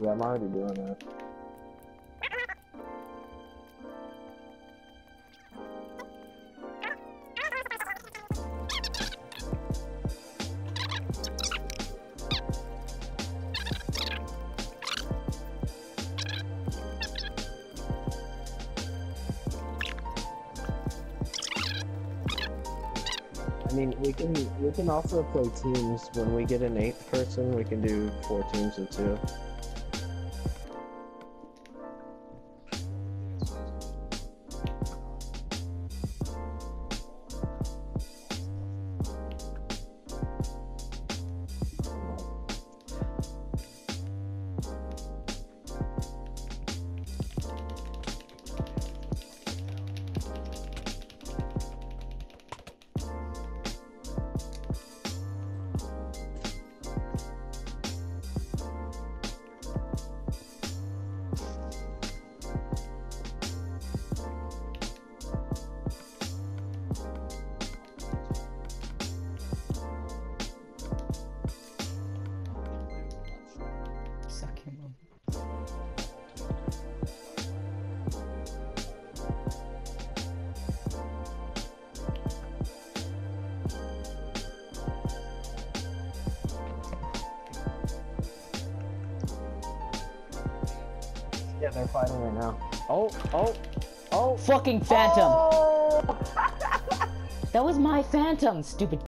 Yeah, I'm already doing that. I mean, we can we can also play teams. When we get an eighth person, we can do four teams of two. Suck him up. Yeah, they're fighting right now. Oh, oh, oh! Fucking phantom! Oh! That was my phantom, stupid